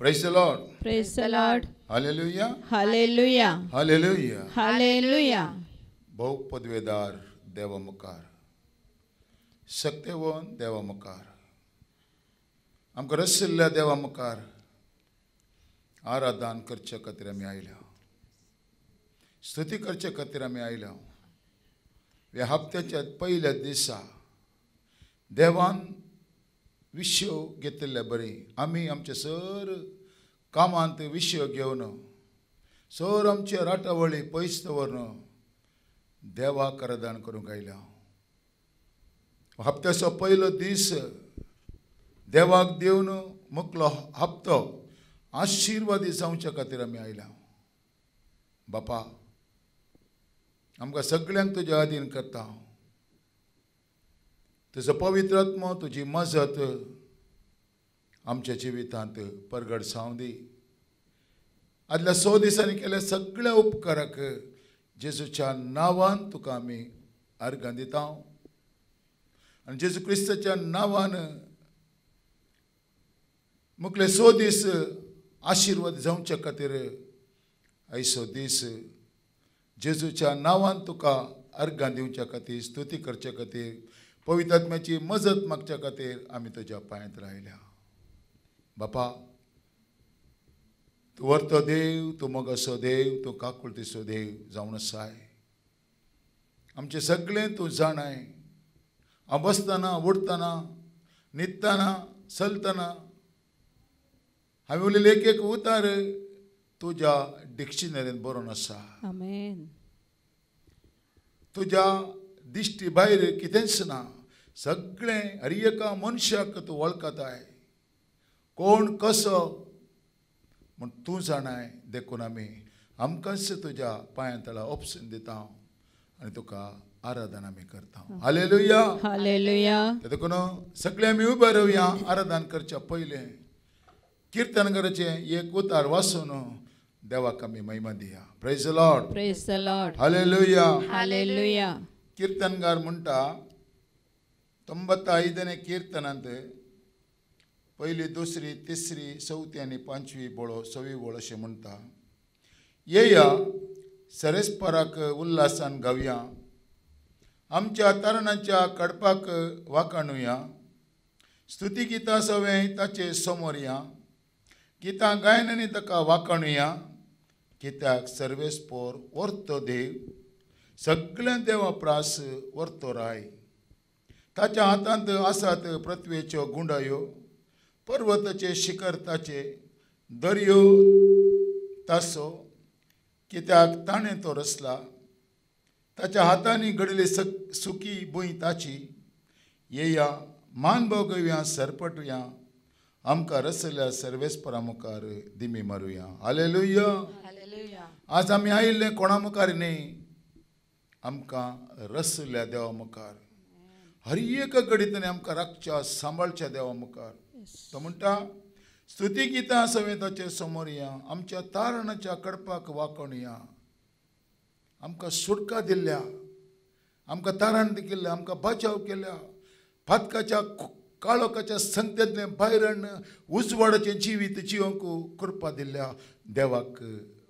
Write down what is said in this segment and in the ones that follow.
Praise the Lord. Praise the Lord. Hallelujah. Hallelujah. Hallelujah. Hallelujah. बहुपदवेदार देवामुखार Satyavan देवामुखार आमकां रसिल्ल्या देवा मुखार आराधन करचे खातीर आमी आयल्या स्तुती करचे खातीर आमी आयल्या ह्या हप्त्याच्या पयल्या दिसा देवान विशय घेतिल्ले बरी. आमी आमचे सर कामांत विशय घेवन सर आमचे राटावळी पयस दवरून देवाक आराधन करूंक आयल्या हप्त्याचो पयलो दीस देवाक देवन मुकलो हप्तो आशिर्वादी जावच्या खातीर आमी आयल्या बापा आमकां सगळ्यांक तुज्या अधीन करता. हांव पवित्रत्म तुजी मजत आमच्या जिवितांत परगड दी आदल्या स दिसांनी केले सगळ्या उपकाराक जेजूच्या नांवान तुका आमी अर्घां दिता आनी जेजू क्रिस्ताच्या नांवान मुखले स दीस आशिर्वाद जावचे खातीर आयचो दीस जेजूच्या नांवान तुका अर्घां दिवच्या खातीर स्तुती करचे खातीर पवित्र आत्म्याची मजत मागच्या खातीर आमी तुज्या पांयांत रायल्या बापा तूं व्हरतो देव तूं मोगासो देव तूं काकुळटीचो देव जावन आसाय आमचें सगळें तूं जाणाय हांव बसतना उठतना न्हिदतना चलतना हांवें उलयले एक एक उतार तुज्या डिक्शनरींत बरोवन आसा. तुज्या दिश्टी भायर कितेंच ना सगळें हर एका मनशाक तूं वळखताय कोण कसो? म्हण तूं जाणाय देखून आमी आमकांच तुज्या पांयां तळा ऑप्शन दिता आनी तुका आराधन आमी करता हालेलुया. Hallelujah. देखून सगळे आमी उबे रावया आराधन करच्या पयलें कीर्तनकाराचें एक उतार वाचून देवाक आमी महिमा दिया. Praise lord Praise the Lord. Hallelujah. Hallelujah. कीर्तनगार म्हणटा ತೊಂಬತ್ತ ಐದನೇ ಕೀರ್ತನಂತ पहिली दुसरी तिसरी चवथी आनी पांचवी बोळो सवी बोळ अशें म्हणटा येया सरेस्पराक उल्हासान गावया आमच्या तरणाच्या कडपाक वाकाणुया स्तुती गितां सवें ताचे समोर या गितां गायन आनी ताका वाकाणुया कित्याक सर्वेस्पोर व्हरतो देव सगळें देवा प्रास व्हरतो राय ताच्या हातांत आसात पृथ्वेच्यो गुंडायो पर्वताचे शिखर ताचे दर्यो तासो कित्याक ताणें तो रचला ताच्या हातांनी घडली सक सुकी भूंय ताची. येया मान भोगवया सरपटुया आमकां रचल्या सर्वेस्परा मुखार दिमी मारुया. हालेलुया. आज आमी आयिल्ले कोणा मुखार न्ही आमकां रचल्या देवा मुखार. हर एक घडीतने आमकां राखच्या सांबाळच्या देवा मुखार. तो म्हणटा स्तुती गितां सवें ताचे समोर या आमच्या तारणाच्या कडपाक वाकोण या. आमकां सुटका दिल्ल्या आमकां तारण केल्ल्या आमकां बचाव केल्या. फातकाच्या काळोखाच्या संतेतले भायर उजवाडाचें जिवीत जिवंक कृपा दिल्ल्या देवाक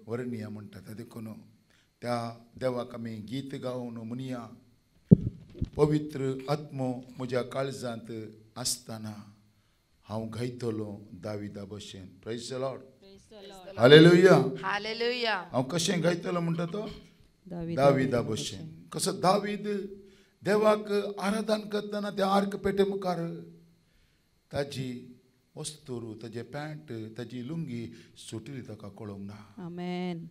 वर्णिया म्हणटा देखून त्या देवाक आमी गीत गावन म्हणया पवित्र आत्मो म्हज्या काळजांत आसतना हांव गायतलो दाविदा भशेन प्रेज लॉर्ड हालेलुया Hallelujah. हांव कशें गायतलो म्हणटा तो. दाविदा भशेन कसो दावीद देवाक आराधन करतना त्या आर्क पेटे मुखार ताजी वस्तूर ताजे पॅन्ट ताजी लुंगी सुटली ताका कळोंक ना.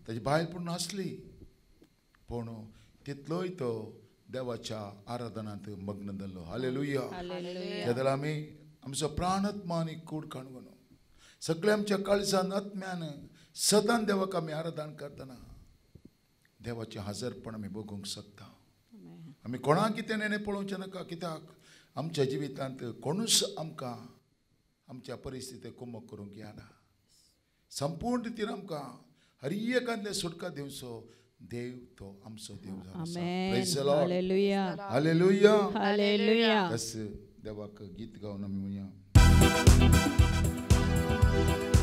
ताजी बायल पूण नासली. पूण तितलोय तो देवाच्या आराधनांत मग्न जाल्लो हालेलुया. त्या जाल्यार आमी आमचो प्राणात्मा आनी कूड काणवून सगळे आमच्या काळजान आत्म्यान सदां देवाक आमी आराधन करतना देवाचें हजरपण आमी बगूंक शकता. आमी कोणाक कितें नेणे पळोवचें नाका कित्याक? आमच्या जिवितांत कोणूच आमकां आमच्या परिस्थिती कुमक करूंक येना. संपूर्ण रितीन आमकां हर एकांतले सुटका दिवचो देव तो आमचो देव जावन आसा. Amen.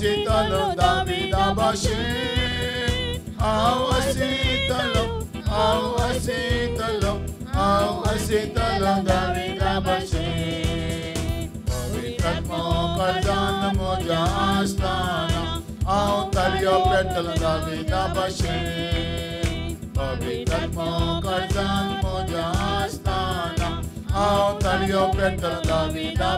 हांव हर्शितलो दाविदा भाशेन हांव हर्शितलो हांव हर्शितलो हांव हर्शितलो दाविदा भाशेन पवित्रात्मा कळजान मोज्या आसताना हांव तालयो पेटलो दाविदा भाशेन पवित्रात्मा कळजान मोज्या आसताना हांव तालयो पेटलो दाविदा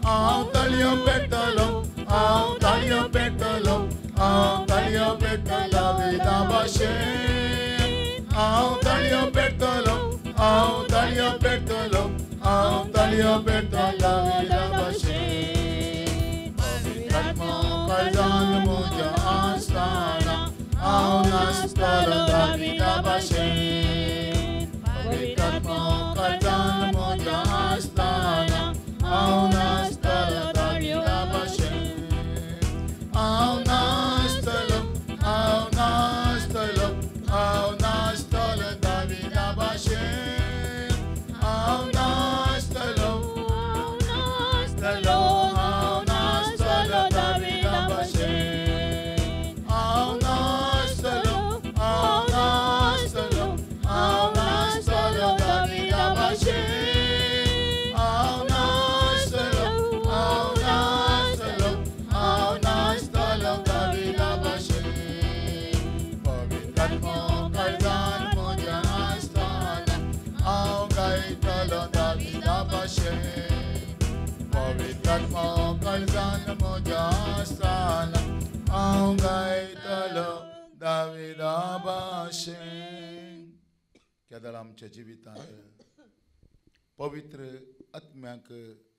भाशेन हांव तालयो पेटलो हांव तालयो पेटलो हांव तालयो पेटलो दाविदा भाशेन हांव तालयो पेटलो हांव तालयो पेटलो हांव तालयो पेटलो दाविदा आमच्या जिवितांत पवित्र आत्म्याक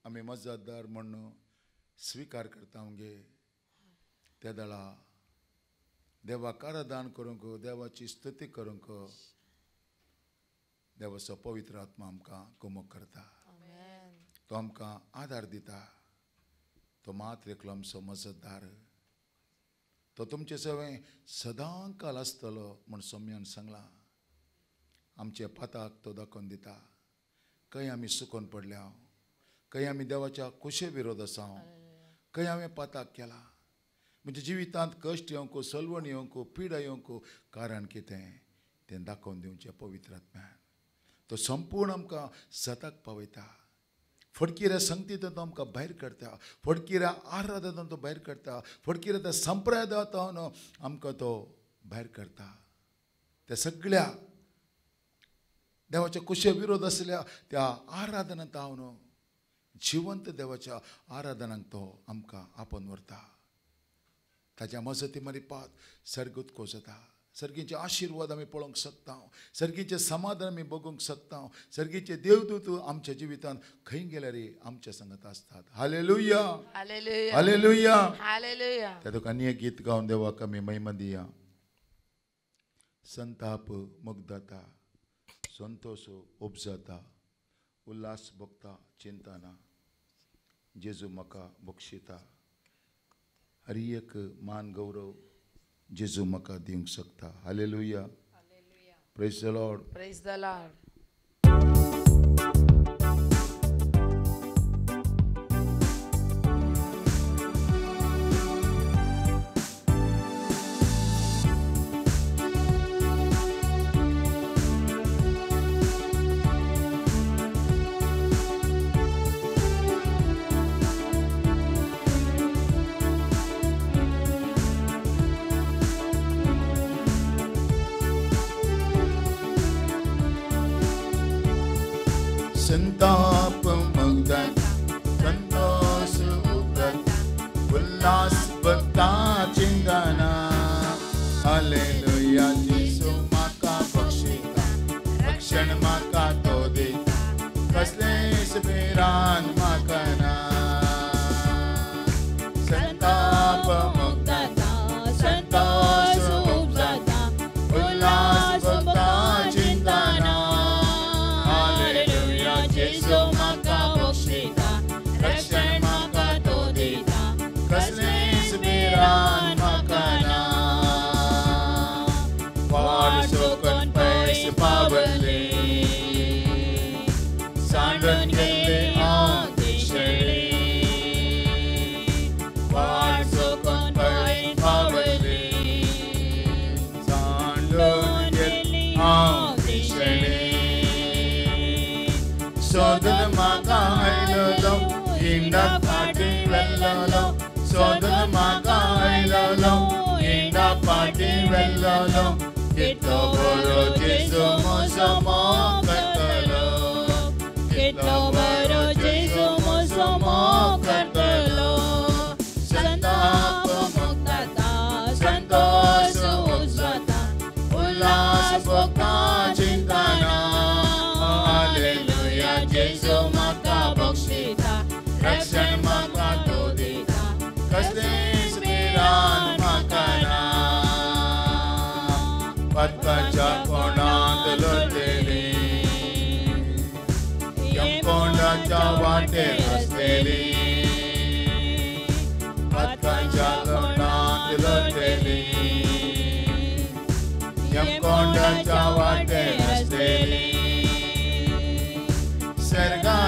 आमी मजतदार म्हणून स्विकार करता गे त्या दळा देवाक आराधन करूंक देवाची स्तुती करूंक देवाचो पवित्र आत्मा आमकां कुमक करता. तो आमकां आदार दिता. तो मात एकलो आमचो मजतदार तो तुमचे सवय सदां काल आसतलो म्हूण सोम्यान सांगलां. आमचे पाताक तो दाखोवन दिता. खंय आमी सुकोन पडल्या खंय आमी देवाच्या कुशे विरोध आसा खंय हांवें पाताक केला. म्हणजे जिवितांत कश्ट येवंक सलवण येवंक पिडा येवंक कारण कितें तें दाखोवन दिवचें पवित्र आत्म्यान. तो संपूर्ण आमकां सताक पावयता. फडकिऱ्या संगतींतून तो आमकां भायर करता फडकिऱ्या आराधनांतून तो भायर करता फडकिऱ्या त्या संप्रदायांतून आमकां तो भायर करता त्या सगळ्या देवाच्या कुशे विरोध आसल्या त्या आराधनांत हांव न्हू जिवंत देवाच्या आराधनांक तो आमकां आपण व्हरता. ताच्या मजती मारिपात सर्गुतको जाता सर्गीचे आशिर्वाद आमी पळोवंक शकता. सर्गीचे समाधान आमी बघूंक शकता. सर्गीचे देवदूत आमच्या जिवितांत खंय गेल्यार आमच्या संगत असतात. हालेलुया. हालेलुया. Hallelujah. त्या तुका आनी एक गीत गावन देवाक आमी महिमा दिया. संताप मुग्धता. संतोष उपजता उल्हास भोगता चिंतना जेजू म्हाका बक्षिता हरी एक मान गौरव जेजू म्हाका दिवंक शकता. Hallelujah praise the lord Praise the Lord.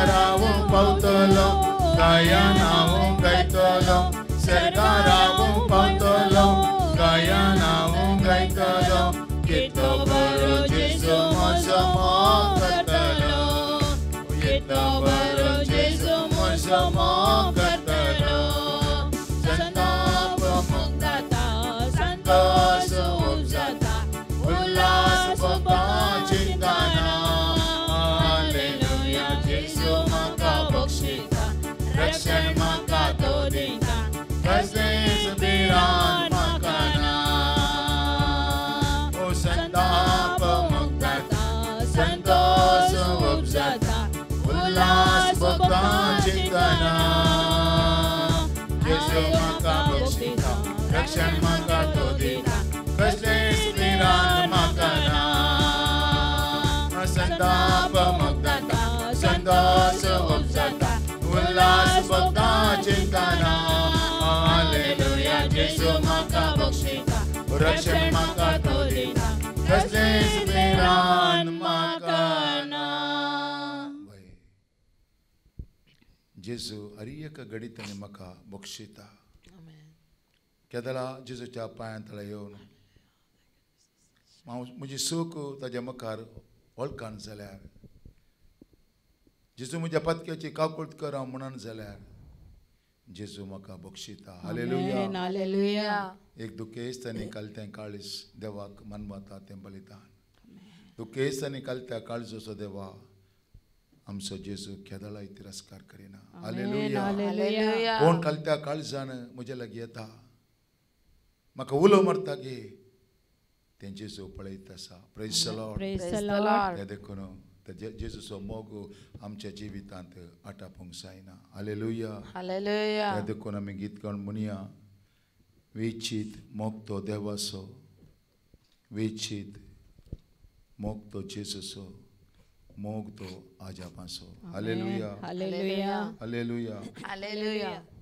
सर्गारावू पावतलो गायनावू गायतलो सर्गारावू पावतलो गायनावू गायतलो कितलो बरो जेसू म्हजो मोग करतलो कितलो रक्षण म्हाका तो दिता कसले सुबिरान म्हाका ना संताप मुक्तता संतोष उपजता उल्हास भोगता चिंतना हालेलुया जेसू म्हाका बक्षिता केदला जेजूच्या पांया तळा येवन हांव म्हजी सूख ताच्या मुखार वळखान जाल्यार जेजू म्हज्या पत्क्याची काकुळट कर हांव म्हणन जाल्यार जेजू म्हाका बक्षिता. हालेलुया. एक दुखेस्त आनी कालतें काळीस देवाक मनवता तें बलिदान दुखेस्त आनी कालत्या काळजोचो देवा आमचो जेजू केदलाय तिरस्कार करिना. हालेलुया. कोण कालत्या काळजान म्हजे लागीं येता म्हाका उलो मारता गे तें जेजू पळयत आसा प्रेस. ते देखून जेजूचो मोग आमच्या जिवितांत आटापूंक जायना हालेलुया Hallelujah. ते देखून आमी गीत गावन म्हणया वेचीत मोग तो देवाचो वेचीत मोग तो जेजूचो मोग तो आजापाचो hallelujah Hallelujah. Hallelujah Hallelujah. Thank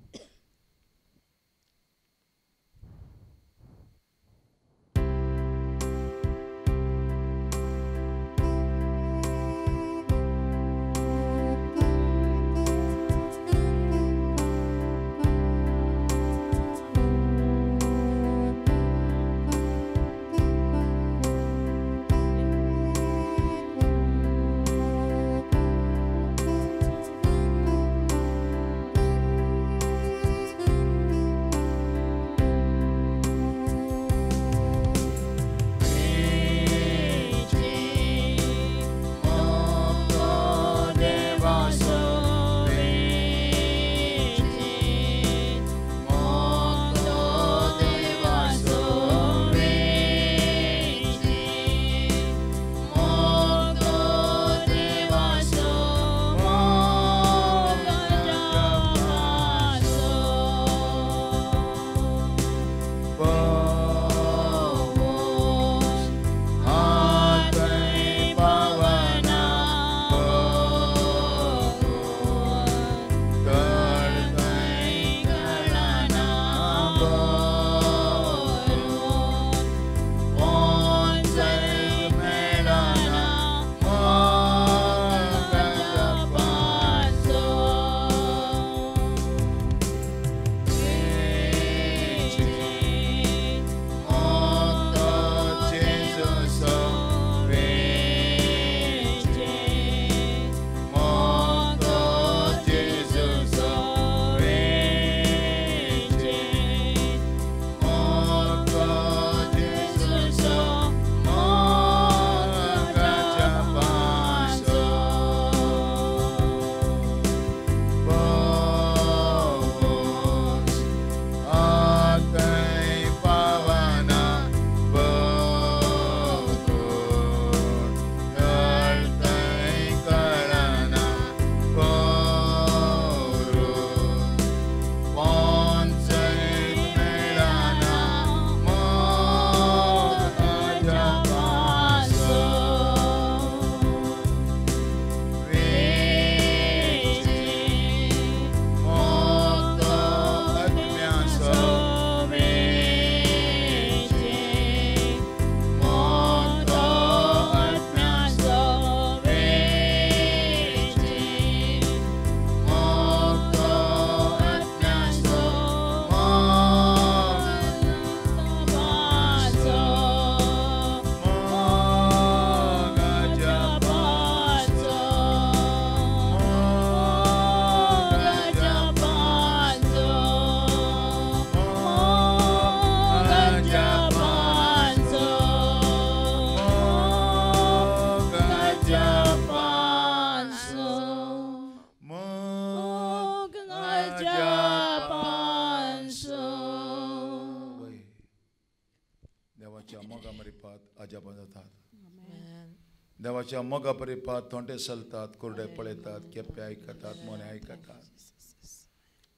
देवाच्या मोगा परिपात थोंडे चलतात कुरडे पळयतात केप्पे आयकतात मोने आयकतात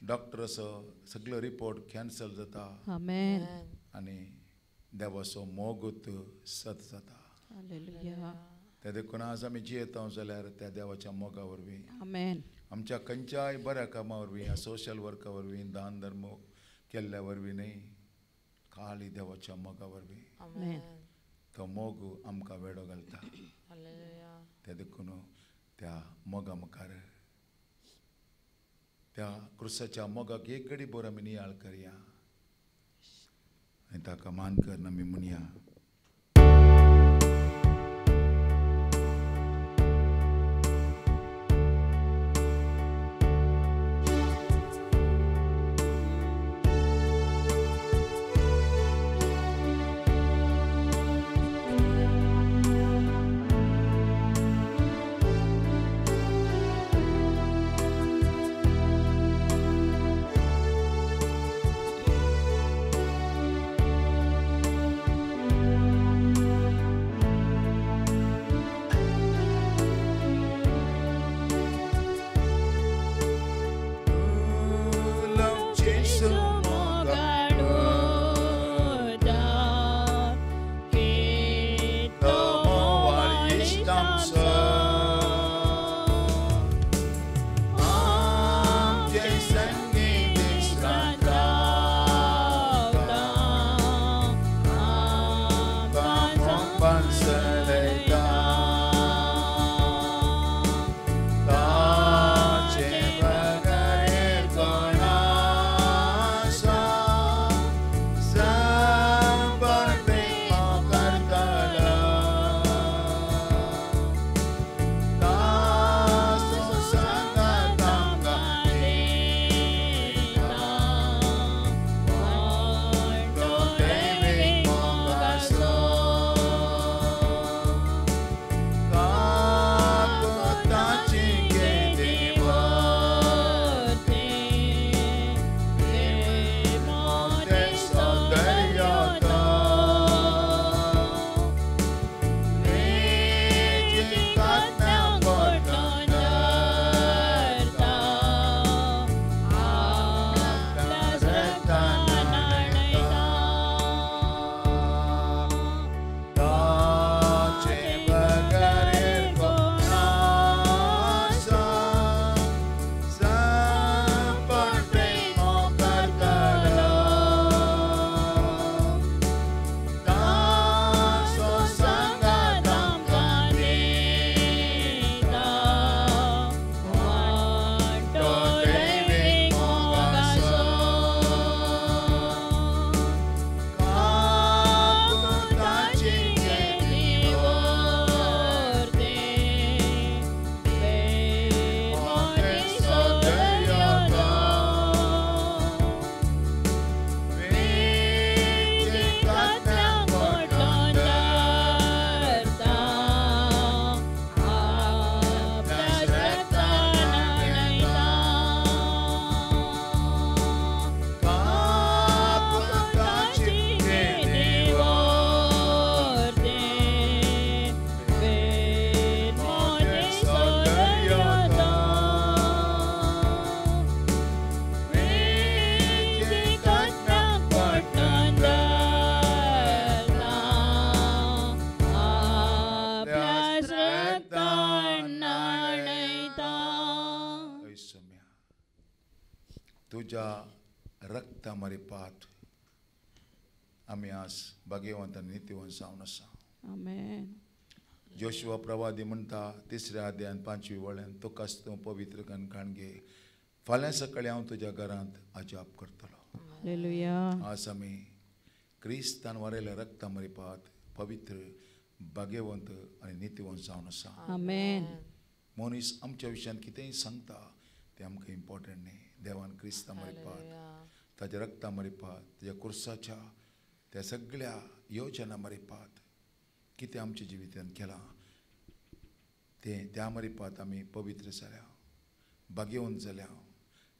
डॉक्टर सगळो रिपोर्ट कॅन्सल जाता. आनी देवाचो मोगूत सत जाता Hallelujah. ते देखून आज आमी जियेता जाल्यार त्या देवाच्या मोगा वरवीं. आमच्या खंयच्याय बऱ्या कामा वरवीं ह्या सोशल वर्का वरवीं दान धर्म केल्ल्या वरवीं न्ही खाली देवाच्या मोगा वरवीं. तो मोग आमकां वेडो घालता देखून त्या मोगा मुखार त्या क्रुसाच्या मोगाक एक घडी बोर आमी नियाळ करया आनी ताका मान कर आमी म्हणया आज भाग्यवंत आसा Amen. जोशुआ प्रवादी म्हणटा तिसऱ्या अध्यायान पांचवी वळ्यान तुकाच तूं पवित्र करून काणगे फाल्यां सकाळीं हांव तुज्या घरांत अजाप करतलो. आज आमी क्रिस्तान वरयल्या रक्ता मरिपात पवित्र भाग्यवंत आनी नित्यवंत जावन आसा. मनीस आमच्या विशयान कितेंय सांगता तें आमकां इम्पॉर्टंट न्ही देवान क्रिस्ता मरिपात. ताच्या रक्ता मरिपात ताच्या कुर्साच्या त्या सगळ्या योजना मरिपात कितें आमच्या जिवितांत केलां तें त्या मरिपात आमी पवित्र जाल्या भाग्यवंत जाल्या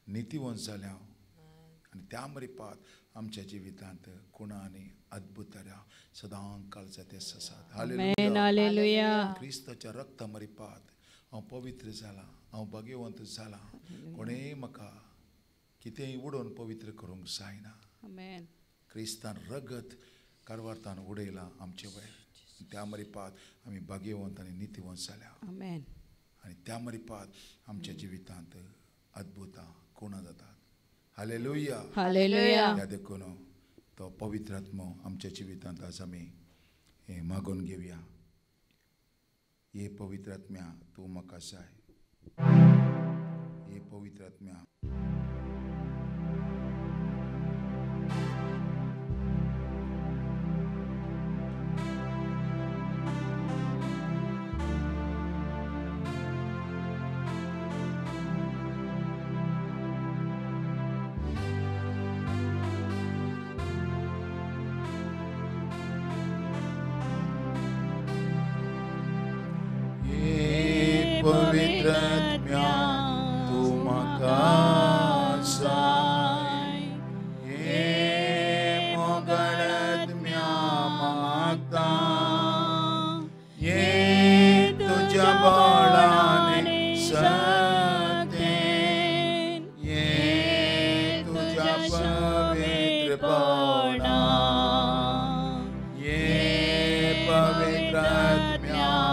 नितीवंत जाल्या आनी त्या मरिपात आमच्या जिवितांत कुणा आनी अद्भुतऱ्या सदां काळचा ते ससात Amen. Hallelujah. क्रिस्ताच्या रक्ता मरिपात हांव पवित्र जाला हांव भाग्यवंत जाला कोणेय म्हाका कितेंय उडोवन पवित्र करूंक जायना Amen. क्रिस्तान रगत कारवारतान उडयलां आमचे वयर त्या मरिपात आमी भाग्यवंत आनी नितीवंत जाल्या. आनी त्या मरिपात आमच्या जिवितांत अद्भुतां कोणा जातात. हाले लुया Hallelujah. या देखून तो पवित्र आत्मो आमच्या जिवितांत आज आमी हे मागून घेवया हे पवित्र आत्म्या तूं म्हाका जाय हे पवित्र आत्म्या पवित्र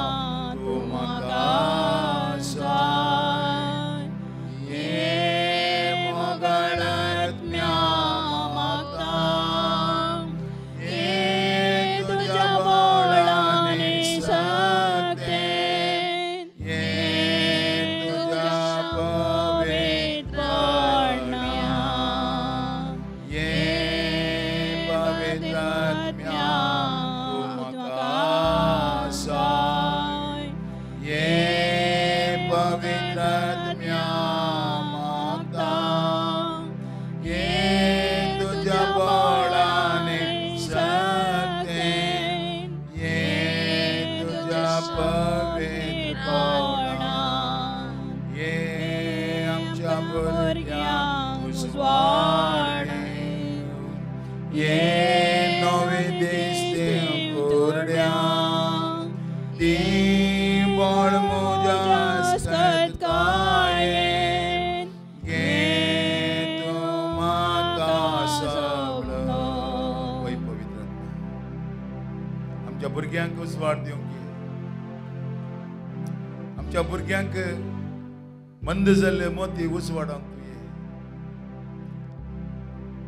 मंद जाल्ले मोती उसवाडांक तूं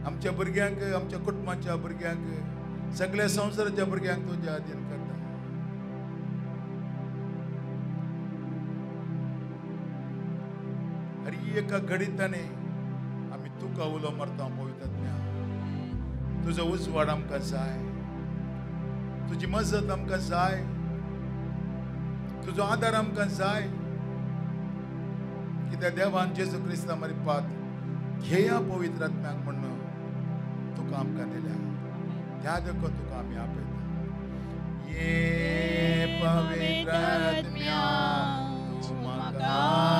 आमच्या भुरग्यांक आमच्या कुटुंबाच्या भुरग्यांक सगळ्या संवसाराच्या भुरग्यांक तुज्या अधीन करता. हर एका घडीताने आमी तुका उलो मारता पवित्र तुजो उजवाड आमकां जाय. तुजी मजत आमकां जाय. तुजो आदार आमकां जाय. कित्याक देवान जेजू क्रिस्ता मरिपात घेया पवित्र आत्म्याक म्हणून तुका आमकां दिल्या. त्या देखून तुका आमी आपयता. ये पवित्र आत्म्या तूं म्हाका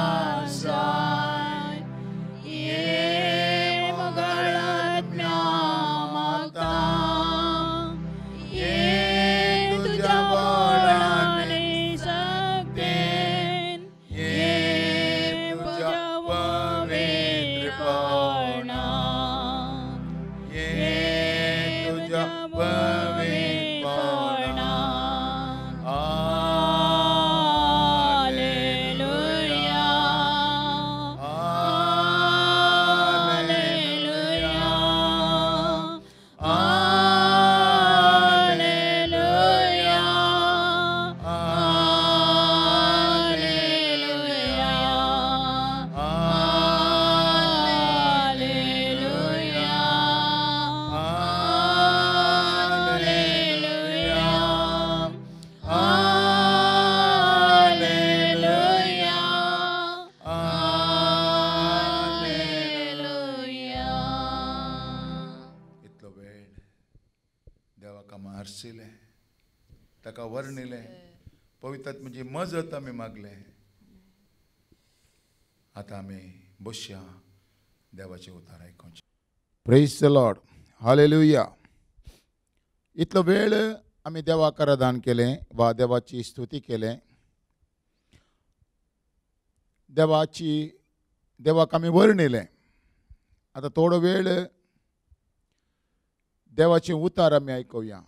मजत आमी मागले. आतां आमी बसया देवाचे उतार ऐकूचे प्रेस द लॉर्ड हालेलुया इतलो वेळ आमी देवाक दान केलें वा देवाची स्तुती केलें. देवाची देवाक आमी वर्णिलें आतां थोडो वेळ देवाचे उतार आमी आयकुया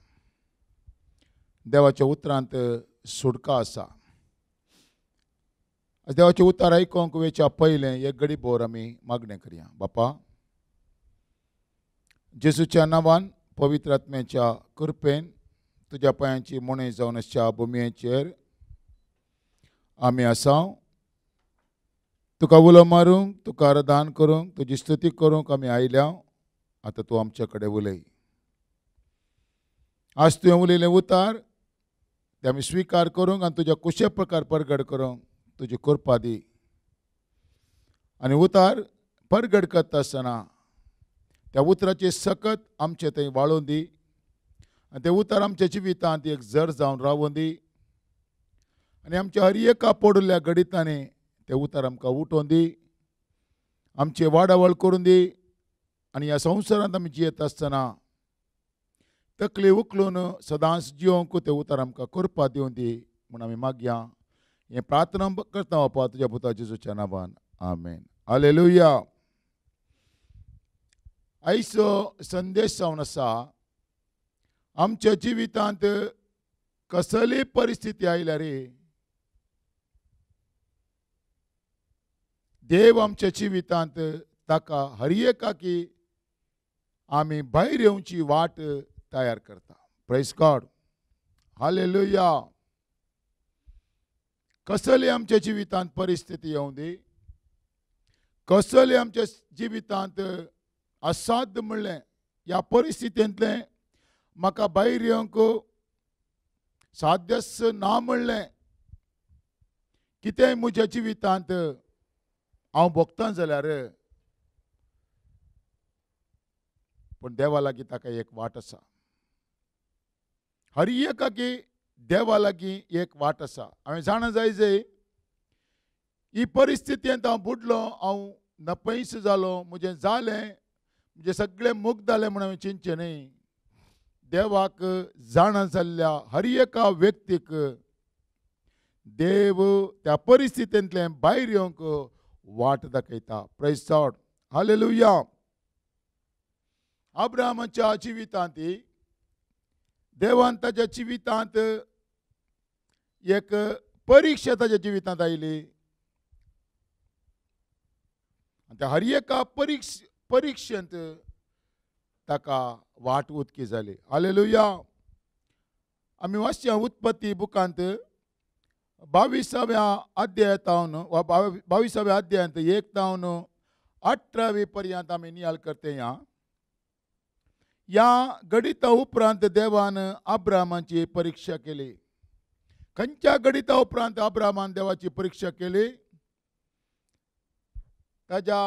देवाच्या उतरांत सुटका आसा देवाचें उतार आयकोंक वेच्या पयलें एक घडी भोर आमी मागणें करया बापा जेसूच्या नांवान पवित्र आत्म्याच्या कृपेन तुज्या पांयांची मुणें जावन अशा भुमयेचेर आमी आसा तुका उलो मारूंक तुका आराधन करूंक तुजी स्तुती करूंक आमी आयल्या आतां तूं आमचे कडेन उलय आज तुवें उलयलें उतार ते आमी स्विकार करूंक आनी तुज्या कुशे प्रकार परगड करूंक तुजी कृपा दी आनी उतार परगड करता आसतना त्या उतराचे सकत आमचे थंय वाळून दी. आनी ते उतार आमच्या जिवितांत एक जर जावन रावून दी. आनी आमच्या हर एका पडुल्ल्या गडितांनी ते उतार आमकां उठोवन दी. आमची वाडावळ करून दी. आनी ह्या संवसारांत आमी जियेत आसतना तकली उखलून सदांच जियोंक ते उतार आमकां करपा दिवन दी म्हूण आमी मागया. हें प्रार्थना करता बापा तुज्या पुता जेजूच्या नांवान आमेन हालेलुया आयचो संदेश जावन आसा आमच्या जिवितांत कसली परिस्थिती आयल्या रे देव आमच्या जिवितांत ताका हर एकाकी आमी भायर येवची वाट तयार करता प्रेस गॉड हालेलुया कसली आमच्या जिवितांत परिस्थिती येवं दी? कसली आमच्या जिवितांत असाध्य म्हणलें? ह्या परिस्थितींतलें म्हाका भायर येवंक साध्यस ना म्हणलें. कितेंय म्हज्या जिवितांत? हांव भोगतां जाल्यार. पूण देवा लागीं ताका एक वाट आसा. हर एकाकी देवा लागीं एक वाट आसा हांवें जाणा जाय जे ही परिस्थितींत हांव बुडलो. हांव नपयस जालो. म्हजें जालें. म्हजें सगळें मुक्त जालें म्हणून हांवें चिंतचें न्ही. देवाक जाणा जाल्ल्या हर एका व्यक्तीक देव त्या परिस्थितींतल्यान भायर येवंक वाट दाखयता. प्रेस हालेलुया अब्रामाच्या जिवितांत देवांताच्या जिवितांत एक परिक्षा ताच्या जिवितांत आयली आनी त्या हर एका परिक्ष परिक्षेंत ताका वाट उदकी जाली. हालेलुया. आमी वाचया उत्पत्ती बुकांत बावीसाव्या अध्यायातावन वा बाविसाव्या बावीसाव्या अध्यायांत एक तावन अठरावी पर्यंत आमी नियाल करते या ह्या उपरांत देवान आब्रामाची परीक्षा केली. खंयच्या गडिता उपरांत आब्रामान देवाची परीक्षा केली? ताज्या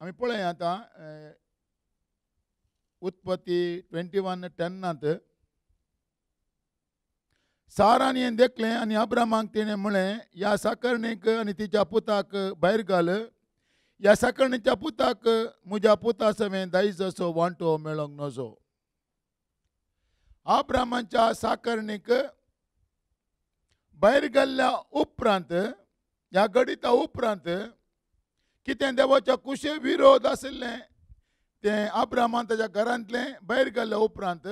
आमी पळय आतां उत्पत्ती ट्वेंटी वन टेन्नांत. सारान हें देखलें आनी अब्रामाक तिणें म्हळें ह्या साकरणेक आनी तिच्या पुताक भायर घाल. ह्या साकरणेच्या पुताक म्हज्या पुता सवें दायज असो वांटो मेळोंक नजो. अब्रामाच्या साकरणेक भायर गेल्ल्या उपरांत ह्या गडिता उपरांत कितें देवाच्या कुशे विरोध आशिल्लें तें आब्रामान ताच्या घरांतलें भायर गेल्ल्या उपरांत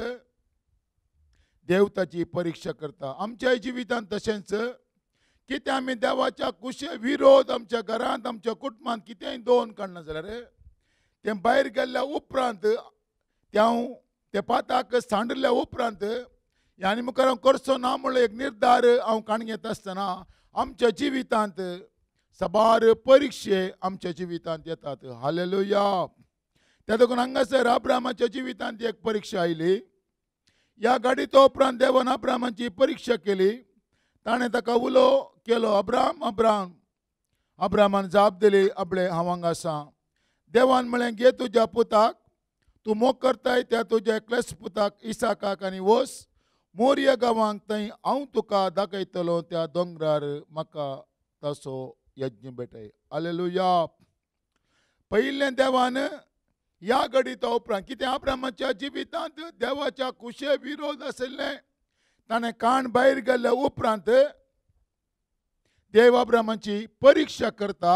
देव ताची परीक्षा करता. आमच्या जिवितांत तशेंच कितें आमी देवाच्या कुशे विरोध आमच्या घरांत आमच्या कुटुंबांत कितेंय दोन काडना जाल्यार तें भायर गेल्ल्या उपरांत तें हांव पाताक सांडल्या उपरांत आनी मुखार हांव करचो ना म्हणलो एक निर्धार हांव काण घेता आसतना आमच्या जिवितांत सबार परिक्षे आमच्या जिवितांत येतात. हालेलुया. त्या देखून हांगासर आब्रामाच्या जिवितांत एक परीक्षा आयली. ह्या गाडीचो उपरांत देवान आब्रामाची परीक्षा केली. ताणें ताका उलो केलो अब्राम अब्राम. अब्रामान जाप दिली आपले हांव हांगा आसा. देवान म्हळें घे तुज्या पुताक तूं मोग करताय त्या तुज्या एकल्याच पुताक इसाकाक आनी वस. मोरया गांवांक थंय हांव तुका दाखयतलो त्या दोंगरार म्हाका तसो यज्ञ भेटय. आलेलुया पयिल्लें देवान ह्या घडीत उपरांत कितें अब्रामाच्या जिवितांत देवाच्या कुशे विरोध आशिल्लें? ताणें काण भायर गेल्ले उपरांत देव अब्रामाची परीक्षा करता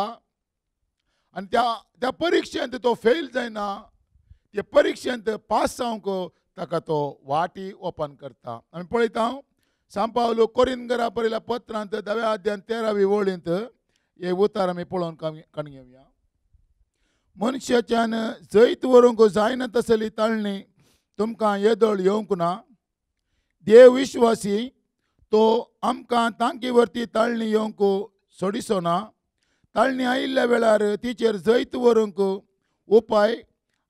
आनी त्या त्या परीक्षेंत तो फेल जायना ते परीक्षेंत पास जावंक ताका तो वाटी ओपन करता आमी पळयता सांपावलो कोरिनगरा बरयल्या पत्रांत दव्या अध्यान तेरावी वळींत हे उतार आमी पळोवन कामी काण घेवया मनशाच्यान जैत व्हरूंक जायना तसली ताळणी तुमकां येदोळ येवंक ना देव विश्वासी तो आमकां तांकी वरती ताळणी येवंक सोडिचो ना ताळणी आयिल्ल्या वेळार तिचेर जैत व्हरूंक उपाय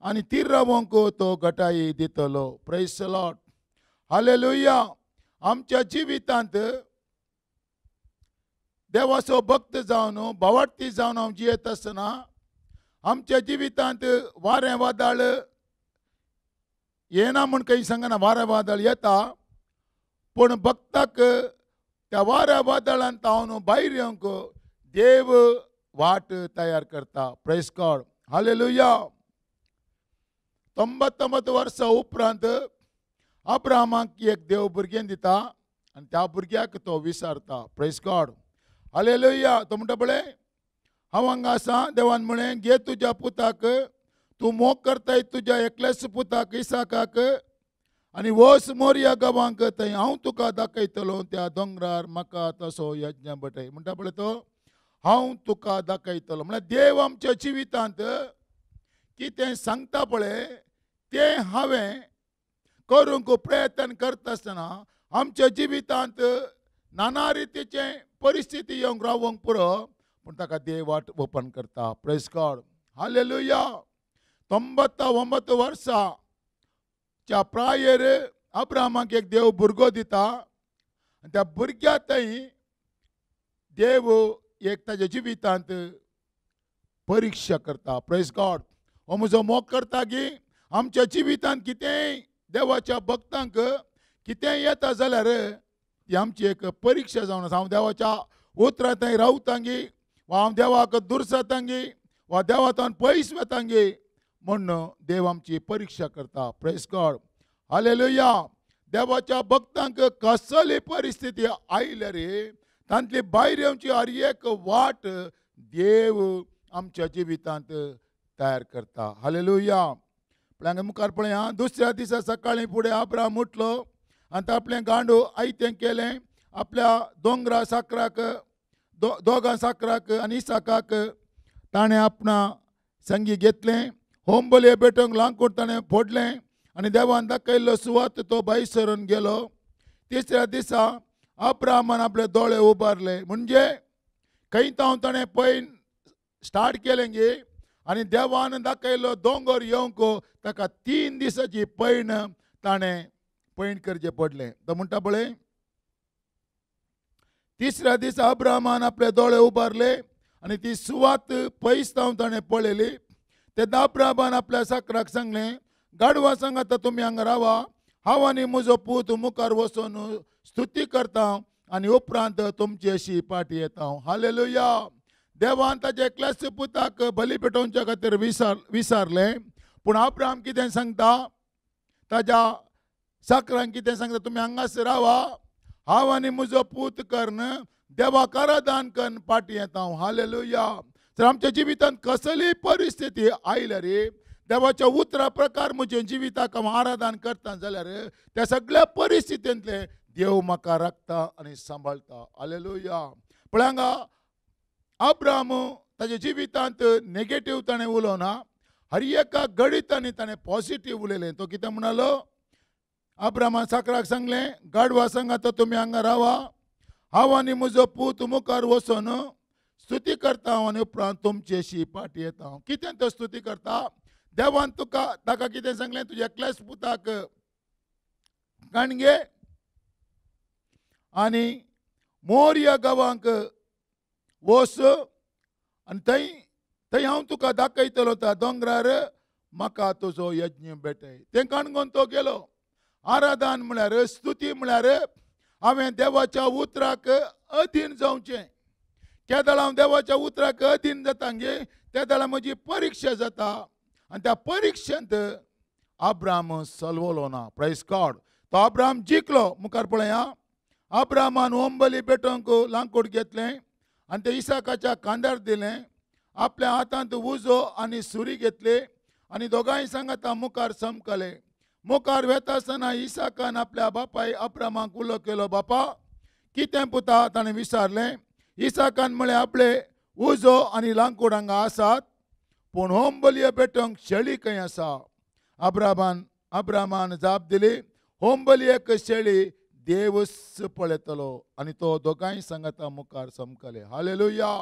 आनी तीर रावंक तो गटाई दितलो. प्रेस लॉट हालेलुया आमच्या जिवितांत देवाचो भक्त जावन भावार्थी जावन हांव जियेत आसतना आमच्या जिवितांत वारें वादळ येना म्हूण काही सांगना वारें वादळ येता. पूण भक्ताक त्या वाऱ्या वादळांत हांव भायर येवंक देव वाट तयार करता. प्रेस गॉड हालेलुया तोंबत्तोंबत्त वर्सां उपरांत अब्राहमाक एक देव भुरगें दिता आनी त्या भुरग्याक तो विसारता. प्रेस गॉड हालेलुया तो म्हणटा पळय हांव हांगा आसा देवान म्हळें घे तुज्या पुताक तूं मोग करताय तुज्या एकल्याच पुताक इसाकाक आनी वस मोरया गांवांक थंय हांव तुका दाखयतलो त्या दोंगरार म्हाका तसो यज्ञ बटय म्हणटा पळय तो हांव तुका दाखयतलो म्हळ्यार देव आमच्या जिवितांत कितें सांगता पळय तें हांवें करूंक प्रयत्न करता आसतना आमच्या जिवितांत नाना रितीचे परिस्थिती येवंक रावंक पुरो पूण ताका देव वाट ओपन करता प्रेस गॉड हालेलुया ತೊಂಬತ್ತ ಒಂಬತ್ತು ವರ್ಷ च्या प्रायेर अब्रामाक एक देव भुरगो दिता. आनी त्या भुरग्या थंय देव एक ताच्या जिवितांत परीक्षा करता. प्रेस गॉड हो म्हजो मोग करता की आमच्या जिवितांत कितेंय देवाच्या भक्तांक कितेंय येता जाल्यार ती आमची एक परीक्षा जावन आसा. हांव देवाच्या उतरां थंय रावतांगी वा हांव देवाक दुरसातांगी वा देवातान पयस वेतांगी म्हण देव आमची परीक्षा करता. प्रेस गॉड हालेलुया देवाच्या भक्तांक कसली परिस्थिती आयल्या रे? तांतली भायर येवची हर एक वाट देव आमच्या जिवितांत तयार करता. हालेलुया आपल्याक मुखार पळया दुसऱ्या दिसा सकाळीं फुडें आब्राम उठलो. आनी आपलें गांडू आयतें केलें. आपल्या दोंगरा साकराक दो दोगां साकराक आनी इसाकाक ताणें आपणा संगी घेतलें. होमबले बेटोंक लांकूड ताणें फोडलें आनी देवान दाखयल्लो सुवात तो भायर सरून गेलो. तिसऱ्या दिसा अब्राहमान आपले दोळे उबारले म्हणजे खंय ताणें पैन स्टार्ट केलें गे? आनी देवान दाखयल्लो दोंगर येवंक ताका तीन दिसाची पैण ताणें पैण करचें पडलें. तो म्हणटा पळय तिसऱ्या दिसा अब्रामान आपले दोळे उबारले आनी ती सुवात पयस जावन ताणें पळयली. ते अब्राहमान आपल्या साकराक सांगलें गाडवा सांग तुमी हांगा रावा. हांव आनी म्हजो पूत मुखार वचून स्तुती करता आनी उपरांत तुमची अशी पाटी येता. हालेलुया. देवान ताजे एकल्याच पुताक बली पेटोवच्या खातीर विसार विसारलें. पूण अब्राहम कितें सांगता? ताज्या साकरांक कितें सांगता? तुमी हांगास रावा. हांव आनी म्हजो पूत कर्ण देवा आराधन कन्न पाटी येता. हालेलुया. तर आमच्या जिवितांत कसलीय परिस्थिती आयल्या रे? देवाच्या उतरा प्रकार म्हजे जिविताक हांव आराधन करता जाल्यार त्या सगळ्या परिस्थितींतले देव म्हाका राखता आनी सांबाळटा या पळय हांगा अब्राम ताच्या जिवितांत नेगेटीव ताणें उलोवना हर एका घडीत ताणें पॉझिटीव उलयलें. तो कितें म्हणलो? अब्रामान साकराक सांगलें गाडवा सांगात तुमी हांगा रावा. हांव आनी म्हजो पूत मुखार वचोन स्तुती करता हांव आनी उपरांत तुमची पाटी येता। हांव कितें तो स्तुती करता देवान तुका ताका कितें सांगलें? तुज्या क्लेश पुताक कणगे आनी मोरया गांवांक वस। आनी थंय थंय हांव तुका दाखयतलो त्या दोंगरार म्हाका तुजो यज्ञ भेटय। तें काणगोन तो गेलो। आराधन म्हळ्यार स्तुती म्हळ्यार हांवें देवाच्या उतराक अधीन जावचें। त्या हांव देवाच्या उतराक अधीन जाता गे त्या दळा म्हजी परीक्षा जाता. आनी त्या परीक्षेंत आब्राम सलवलो ना. प्रायस गॉड तो आब्राम जिखलो मुखार पळया. आब्रामान ओंबली बेटोंक लांकूड घेतलें आनी ते इसाकाच्या कांद्यार दिलें. आपल्या हातांत उजो आनी सुरी घेतले आनी दोगांय सांगाता मुखार समकले. मुखार वेता आसतना इसाकान आपल्या बापाय अब्रामाक उलो केलो बापा कितें पुता ताणें विचारलें इसाकान म्हळें आपले उजो आनी लांकूड हांगा आसात पूण होम बलयो पेटोवंक शेळी खंय आसा अब्रामान अब्रामान जाप दिली होम बलयेक शेळी देवच पळयतलो आनी तो दोगांय सांगाता मुखार समकले हालेलुया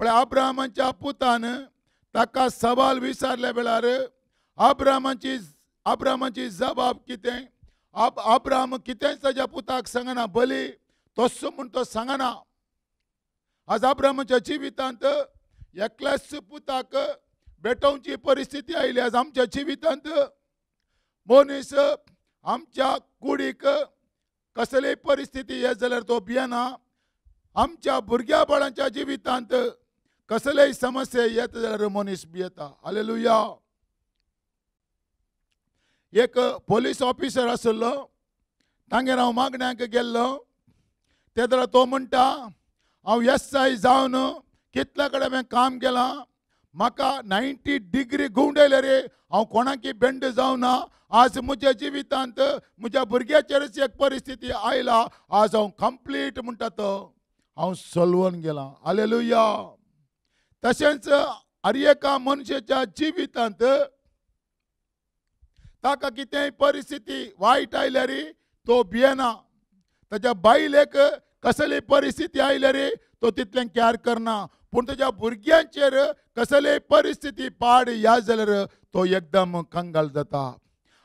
पण अब्रामाच्या पुतान ताका सवाल विचारल्या वेळार अब्रामाची अब्रामाची जबाब कितें अब अब्राम कितेंच ताज्या पुताक सांगना बली तस्सो म्हूण तो सांगना आज जिवितांत एकल्याच सुपुताक भेटोवची परिस्थिती आयली. आज आमच्या जिवितांत मनीस आमच्या कुडीक कसलीय परिस्थिती येत जाल्यार तो भियेना आमच्या भुरग्या बाळांच्या जिवितांत कसलेय समस्या येत जाल्यार मनीस भियेता हालेलुया. एक पोलीस ऑफिसर आसलो तांगेर हांव मागण्यांक गेल्लो ते जाल्यार तो म्हणटा हांव येस आय जावन कितल्या कडेन हांवें काम केलां? म्हाका नायन्टी डिग्री गुंवडायले रे. हांव कोणाकी बेंड जावना आज म्हज्या जिवितांत म्हज्या भुरग्याचेरच एक परिस्थिती आयला. आज हांव कंप्लीट म्हणटा तो हांव सलवून गेलां. हालेलुया तशेंच हर एका मनशाच्या जिवितांत ताका कितेंय परिस्थिती वायट आयल्यार तो भियेना ताच्या बायलेक कसली परिस्थिती आयल्यार तो तितलें कॅर करना. पूण ताच्या भुरग्यांचेर कसलीय परिस्थिती पाड या जाल्यार तो एकदम कंगाल जाता.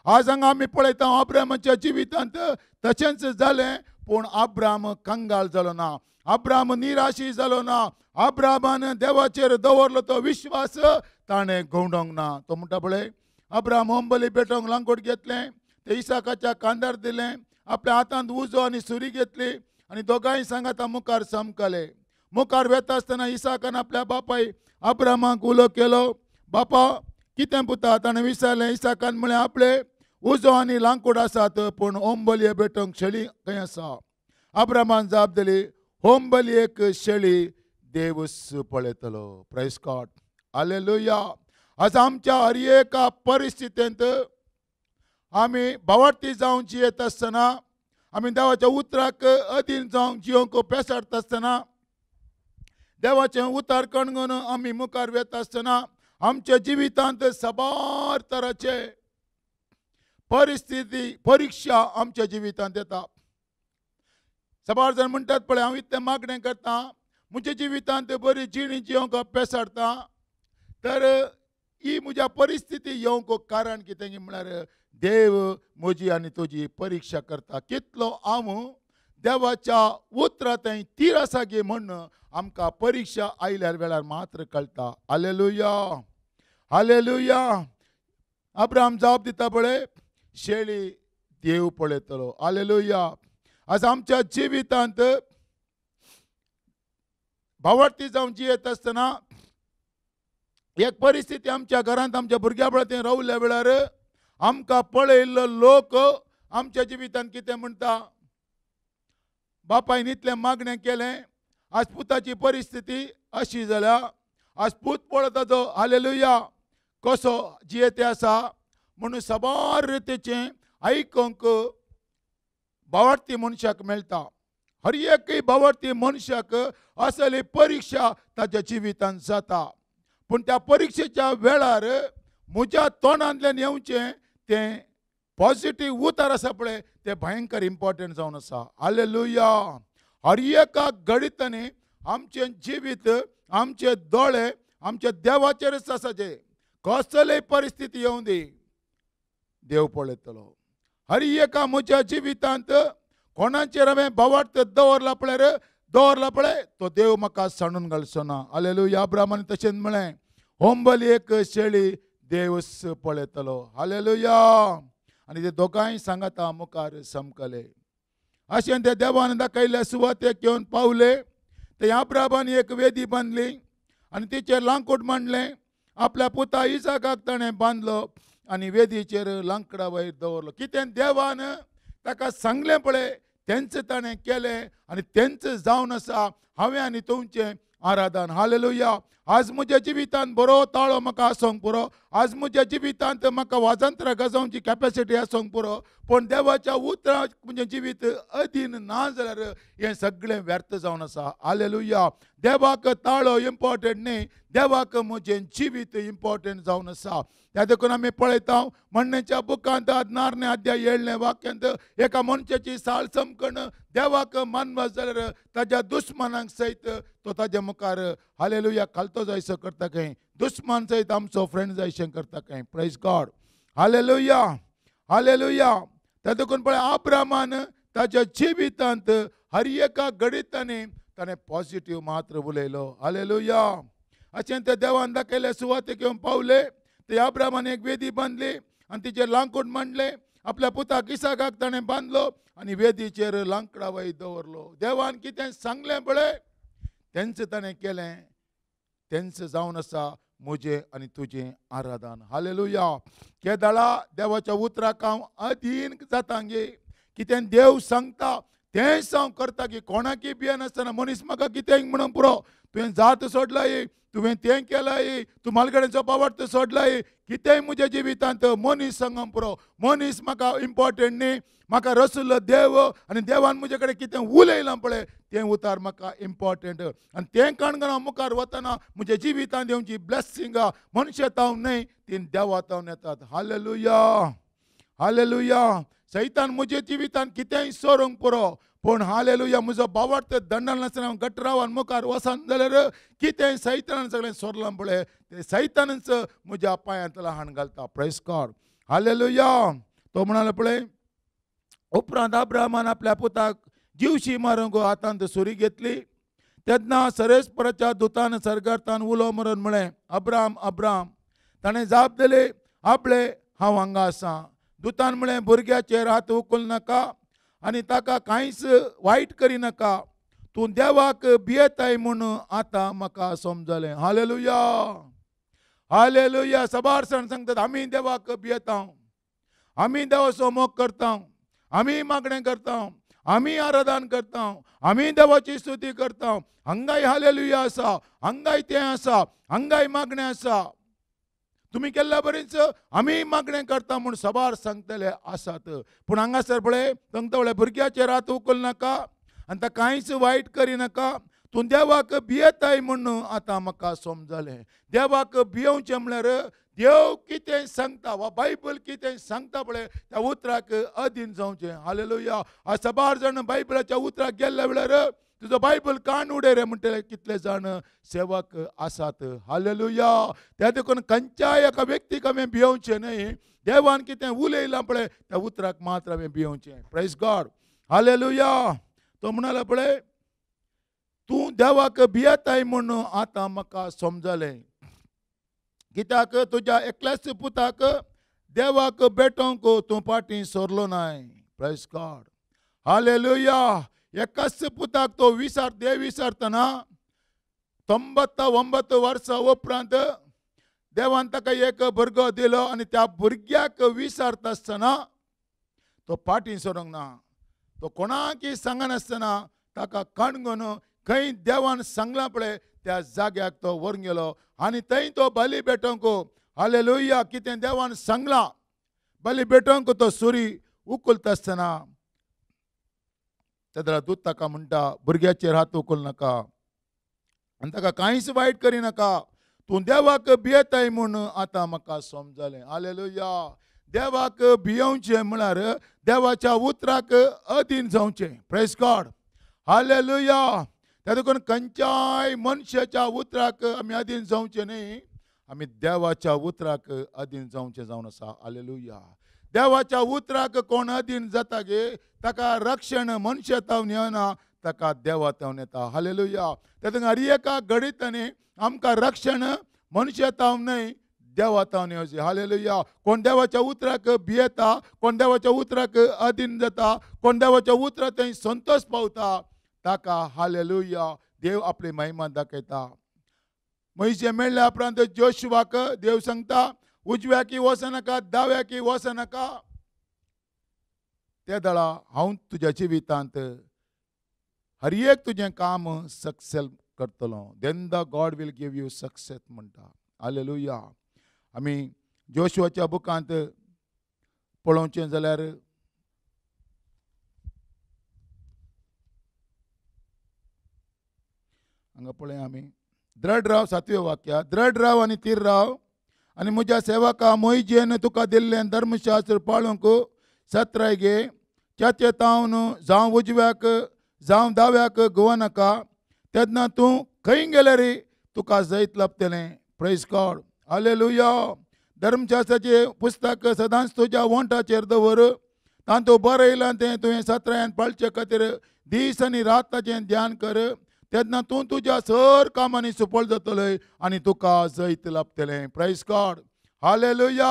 आज हांगा आमी पळयता आब्रामाच्या जिवितांत तशेंच जालें पूण अब्राम कंगाल जालो ना. अब्राम निराशी जालो ना. अब्रामान देवाचेर दवरलो तो विश्वास ताणें घोवडोंक ना. तो म्हणटा पळय अब्राम होंबली पेटोंक लांकूड घेतलें ते इसाकाच्या कांदार दिलें आपल्या हातांत उजो आनी सुरी घेतली आनी दोगांय सांगाता मुखार समकले. मुखार वेता आसतना इसाकान आपल्या बापाय अब्रामाक उलो केलो. बापा कितें पुता? ताणें विचारलें इसाकान म्हळें आपले उजो आनी लांकूड आसात पूण ओंबलये भेटोंक शेळी खंय आसा. अब्रामान जाप दिली होंबलयेक शेळी देवच पळयतलो प्रायस कॉट लुया आज आमच्या हर एका परिस्थितींत आमी भावार्थी जावची येत आसतना आमी देवाच्या उतराक अधीन जावंक जियोंक पेसाडटा आसतना देवाचें उतार कणगून आमी मुखार वेता आसतना आमच्या जिवितांत सबार तराचे परिस्थिती परीक्षा आमच्या जिवितांत येता. सबार जाण म्हणटात पळय हांव इतलें मागणें करता म्हज्या जिवितांत बरी जिणी जियोंक पेसाडटा तर ही म्हज्या परिस्थिती येवंक कारण कितें? म्हळ्यार देव म्हजी आनी तुजी परीक्षा करता. कितलो हांव देवाच्या उतरांतय तीर आसा गे म्हण आमकां परीक्षा आयल्यार वेळार मात्र कळटा हालेलुया. हालेलुया. अब्राम जाप दिता पळय शेळी देव पळयतलो हालेलुया. आज आमच्या जिवितांत भावार्थी जावन जियेत आसतना एक परिस्थिती आमच्या घरांत आमच्या भुरग्या बळात रावल्या वेळार आमकां पळयल्लो लोक. आमच्या जिवितांत कितें म्हणटा बापायन इतलें मागणें केलें आजपुताची परिस्थिती अशी जाल्या. आजपूत पूत ताजो तो हालेलुया. कसो जियेते आसा? म्हणून सबार रितीचें आयकूंक भावार्थी मनशाक मेळटा. हर एकय भावार्थी मनशाक असली परीक्षा ताच्या जिवितांत जाता. पूण त्या परीक्षेच्या वेळार म्हज्या तोंडांतल्यान येवचें तें पॉजिटीव उतार आसा पळय तें भयंकर इम्पॉर्टंट जावन आसा लुया हर एका घडीतनी आमचें जिवीत आमचे दोळे आमच्या देवाचेरच आसा जे कसलेय परिस्थिती येवं दी देव पळयतलो हर एका म्हज्या जिवितांत कोणाचेर हांवें भावार्थ दवरला पळय दवरला पळय तो देव म्हाका सांडून घालचो ना आलेलू या ब्राह्मण तशेंच म्हळें होंबली एक शेळी देवस पळयतलो हालेलुया. आनी ते दोगांय सांगाता मुखार समकले. अशें ते देवान दाखयल्या सुवातेक येवन पावले. ते आब्राबान एक वेदी बांदली आनी तिचेर लांकूट मांडलें. आपल्या पुता इजाकाक ताणें बांदलो आनी वेदीचेर लांकडा वयर दवरलो. कितें देवान ताका सांगलें पळय तेंच ताणें केलें. आनी तेंच जावन आसा हांवें आनी तुमचें आराधन. हालेलुया. आज म्हज्या जिवितांत बरो ताळो म्हाका आसोंक पुरो. आज म्हज्या जिवितांत म्हाका वाजंत्र गजोवची कॅपेसिटी आसोंक पुरो. पूण देवाच्या उतरां म्हणजे जिवीत अधीन ना जाल्यार हें सगळें व्यर्थ जावन आसा आलेलुया देवाक ताळो इम्पॉर्टंट न्ही देवाक म्हजें जिवीत इम्पॉर्टंट जावन आसा त्या देखून आमी पळयता म्हणण्याच्या बुकांत नारणे अध्याय येळ्ळें वाक्यांत एका मनशाची साळ समकण देवाक मानवा जाल्यार ताज्या दुस्मानांक सयत तो ताज्या मुखार हालेलुया खालतो जायसो करता खंय दुस्मान सयत आमचो फ्रेंड जायशें करता खंय प्रायज गॉड हालेलुया हालेलुया त्या देखून पळय आब्रामान ताच्या जिवितांत हर एका गणितांनी ताणें पॉझिटिव्ह मात्र उलयलो. हालेलुया. अशें ते देवान दाखयले सुवातेक घेवन पावले. ते आब्रामान एक वेदी बांदली आनी तिचेर लांकूड मांडले. आपल्या पुताक इसाकाक ताणें बांदलो आनी वेदीचेर लांकडा वयर दवरलो. देवान कितें सांगलें पळय तेंच ताणें केलें तेंच जावन आसा म्हजें आनी तुजें आराधन. हालेलुया केदळा देवाच्या उतराक हांव अधीन जाता गे कितें देव सांगता तेंच हांव करता की कोणाकी भियेनासतना मनीस म्हाका कितें म्हणून पुरो. तुवें जात सोडलाय. तुवें तें केलाय तूं मालगडे चोपावट सोडलाय. कितेंय म्हज्या जिवितांत? मनीस सांगम पुरो. मनीस म्हाका इम्पॉर्टंट न्ही. म्हाका रसुल्लो देव आनी देवान म्हजे कडेन कितें उलयलां पळय तें उतार म्हाका इम्पॉर्टंट आनी तें काणून हांव मुखार वतना म्हज्या जिवितांत येवची ब्लेसिंगां मनशां तावन न्हय तीं देवा तावन येतात. हालेलुया हालेलुया सैतान म्हज्या जिवितांत कितेंय सोरूंक पुरो? पूण हालेलुया म्हजो बावट दंडाल नासतना हांव गटरावान मुखार वसान जाल्यार कितें सैतानान सगळें सोरलां पळय तें सैतानच म्हज्या पांयांतला हाण घालता. प्रेस कर हालेलुया. तो म्हणालो पळय उपरांत अब्रामान आपल्या पुताक जीवशी मारूंक हातांत सुरी घेतली. तेन्ना सरेस्पराच्या दुतान सरगार्तान उलो मरून म्हळें अब्राम अब्राम ताणें जाप दिली आपले हांव हांगा आसां दुतान म्हळें भुरग्याचेर हात उखल नाका आनी ताका कांयच वायट करिनाका तूं देवाक भियेताय म्हूण आतां म्हाका समजलें. हालेलुया. हालेलुया. सबार सण सांगतात आमी देवाक भियेता आमी देवाचो मोग करता. आमी मागणें करता. आमी आराधन करता. आमी देवाची स्तुती करता. हांगाय हालेलुया आसा हांगाय तें आसा हांगाय मागणें आसा तुमी केल्ल्या बरीच. आमी मागणें करता म्हूण सबार सांगतले आसात पूण हांगासर पळय तंगतवळे भुरग्याचेर हात उखल नाका. आनी ताका कांयच वायट करिनाका तूं देवाक भियेताय म्हूण आतां म्हाका समजलें देवाक भियोवचें म्हळ्यार देव कितें सांगता वा बायबल कितें सांगता पळय त्या उतराक अधीन जावचें हालेलुया. आज सबार जाण बायबलाच्या उतराक गेल्ल्या वेळार तुजो बायबल कान उडे रे म्हणटले कितले जाण सेवक आसात हालेलुया. त्या देखून खंयच्याय एका व्यक्तीक हांवें भियोवचें न्हय देवान कितें उलयलां पळय त्या उतराक मात्र हांवें भियोवचें प्रायस गॉड हालेलुया. तो म्हणालो पळय तूं देवाक भियेताय म्हूण आतां म्हाका समजलें. कित्याक? तुज्या एकल्याच पुताक देवाक भेटोवंक तूं फाटीं सोरलो नाय. प्रायस गॉड हालेलुया. एकाच पुताक तो विसार देव विसारतना ತೊಂಬತ್ತ ಒಂಬತ್ತು ವರ್ಷ उपरांत देवान ताका एक भुरगो दिलो आनी त्या भुरग्याक विसारता आसतना तो फाटीं सरोंक ना तो कोणाकय सांगनासतना ताका कणगून खंय देवान सांगलां पळय त्या जाग्याक तो व्हरून गेलो आनी थंय तो बली भेटोवंक हाले लोहिया कितें देवान सांगलां बली भेटोवंक तो सुरी उखलता आसतना तेदरा दूत ताका म्हणटा भुरग्याचेर हात उखल नाका. आनी ताका कांयच वायट करिनाका तूं देवाक भियेताय म्हूण आतां म्हाका समजलें. आलेलो या देवाक भियोवचें म्हळ्यार देवाच्या उतराक अधीन जावचें. Praise god hallelujah. त्या देखून खंयच्याय मनशाच्या उतराक आमी अधीन जावचें न्ही आमी देवाच्या उतराक अधीन जावचें जावन आसा. हालेलुया. या उतराक कोण अधीन जाता गे ताका रक्षण मनशा तावन येना ताका देवा तावन येता. हालेलुया. तेतून हरी एका घडीतांनी आमकां रक्षण मनशा ताव न्हय देवा तावन येवचें. हालेलुया. कोण देवाच्या उतराक भियेता कोण देवाच्या उतराक अधीन जाता कोण देवाच्या उतराक थंय संतोश पावता ताका हालेलुया. देव आपली महिमा दाखयता. म्हैशे मेळ्ळ्या उपरांत जोशवाक देव सांगता उजव्या की वस नका दाव्या की वस नका. त्या दळा हांव तुज्या जिवितांत हर एक तुजें काम सक्सेस करतलो. Then the god will give you success म्हणटा. हालेलुया आमी जोशुवाच्या बुकांत पळोवचें जाल्यार हांगा पळय आमी. द्रड राव सातव्या वाक्या द्रड राव आनी तीर राव आनी म्हज्या सेवका मोयजेन तुका दिल्लें धर्मशास्त्र पाळूंक सत्राय घे च्याचे तावन जावं उजव्याक जावं दाव्याक गोवनाका तेन्ना तूं खंय गेल्यार तुका जैत लपतलें. प्रेस कॉड आले लुया धर्मशास्त्राचें पुस्तक सदांच तुज्या वोंटाचेर दवर. तातूंत बरयलां तें तुवें सत्रायन पाळचे खातीर दीस आनी रात ताचें ध्यान कर. तेन्ना तूं तुज्या सर कामांनी सुफळ जातलय आनी तुका जैत लाभतलें प्रायस गॉड हालेलुया